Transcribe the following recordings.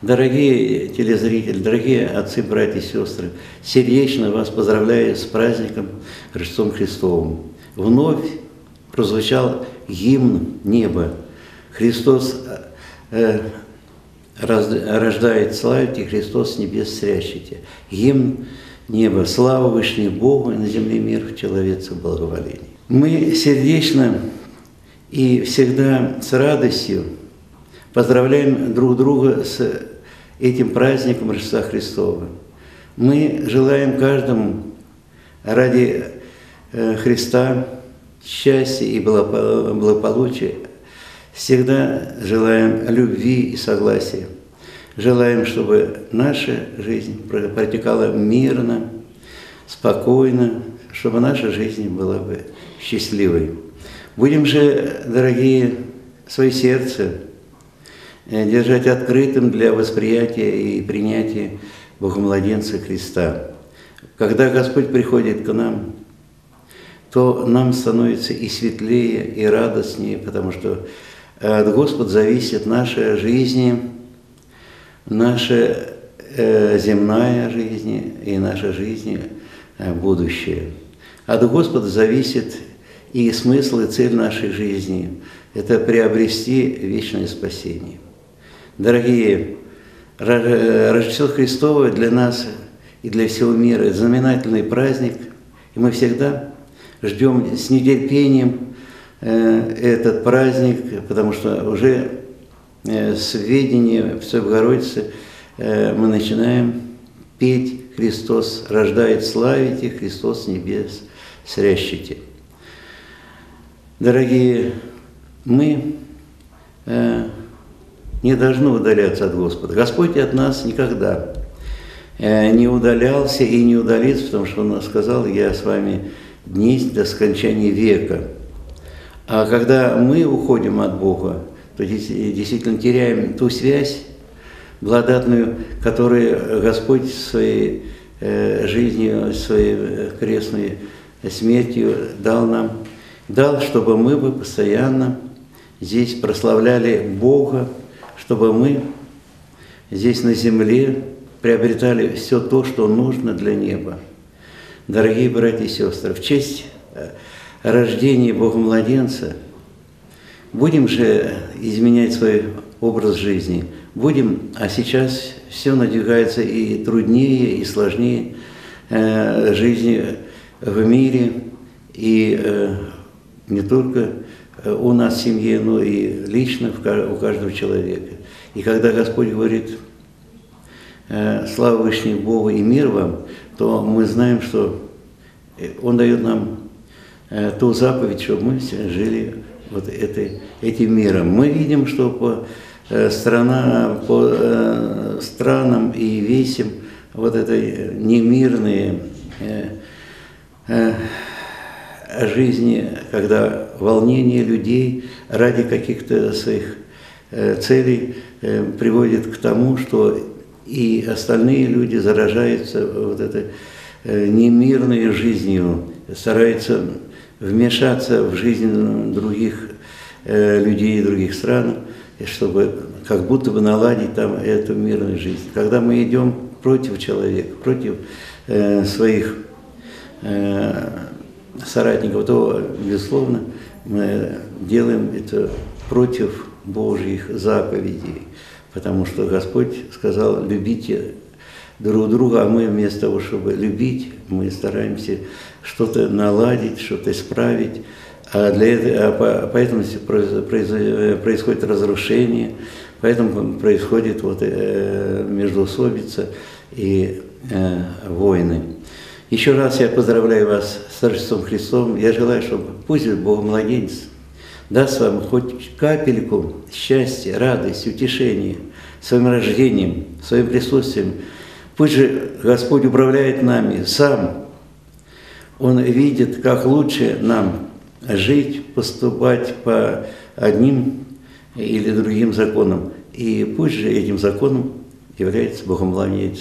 Дорогие телезрители, дорогие отцы, братья и сестры, сердечно вас поздравляю с праздником Христом Христовым. Вновь прозвучал гимн неба. Христос э, рождает славите, Христос с небес срящите. Гимн неба, слава Вышней Богу, и на земле мир в человеце благоволение. Мы сердечно и всегда с радостью поздравляем друг друга с этим праздником Рождества Христова. Мы желаем каждому ради э, Христа счастья и благополучия, всегда желаем любви и согласия. Желаем, чтобы наша жизнь протекала мирно, спокойно, чтобы наша жизнь была бы счастливой. Будем же, дорогие, свое сердце держать открытым для восприятия и принятия Богомладенца Христа. Когда Господь приходит к нам, то нам становится и светлее, и радостнее, потому что от Господа зависит наша жизнь, наша э, земная жизнь и наша жизнь э, будущее. От Господа зависит и смысл, и цель нашей жизни – это приобрести вечное спасение. Дорогие, Рождество Христово для нас и для всего мира – знаменательный праздник, и мы всегда ждем с нетерпением э, этот праздник, потому что уже э, с ведения в Богородице э, мы начинаем петь «Христос рождает, славите, Христос небес срящите». Дорогие, мы не должны удаляться от Господа. Господь от нас никогда не удалялся и не удалится, потому что Он сказал, я с вами дней до скончания века. А когда мы уходим от Бога, то действительно теряем ту связь благодатную, которую Господь своей э, жизнью, своей э, крестной смертью дал нам. Дал, чтобы мы бы постоянно здесь прославляли Бога, чтобы мы здесь на земле приобретали все то, что нужно для неба. Дорогие братья и сестры, в честь э, рождения Бога-младенца будем же изменять свой образ жизни. Будем, а сейчас все надвигается и труднее, и сложнее э, жизни в мире, и э, не только у нас в семье, но и лично у каждого человека. И когда Господь говорит, слава Вышней Богу и мир вам, то мы знаем, что Он дает нам э, ту заповедь, чтобы мы жили вот этой, этим миром. Мы видим, что по, э, страна, по э, странам и весим вот этой немирные жизни, когда волнение людей ради каких-то своих целей приводит к тому, что и остальные люди заражаются вот этой Э, немирной жизнью, старается вмешаться в жизнь других э, людей, других стран, чтобы как будто бы наладить там эту мирную жизнь. Когда мы идем против человека, против э, своих соратников, то, безусловно, мы делаем это против Божьих заповедей, потому что Господь сказал, любите друг друга, а мы вместо того, чтобы любить, мы стараемся что-то наладить, что-то исправить. А для этого, а поэтому происходит разрушение, поэтому происходит вот э, междоусобица и э, войны. Еще раз я поздравляю вас с Рождеством Христом. Я желаю, чтобы пусть Бог младенец даст вам хоть капельку счастья, радости, утешения своим рождением, своим присутствием, Пусть же Господь управляет нами сам. Он видит, как лучше нам жить, поступать по одним или другим законам. И пусть же этим законом является Богом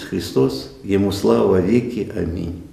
Христос. Ему слава веки. Аминь.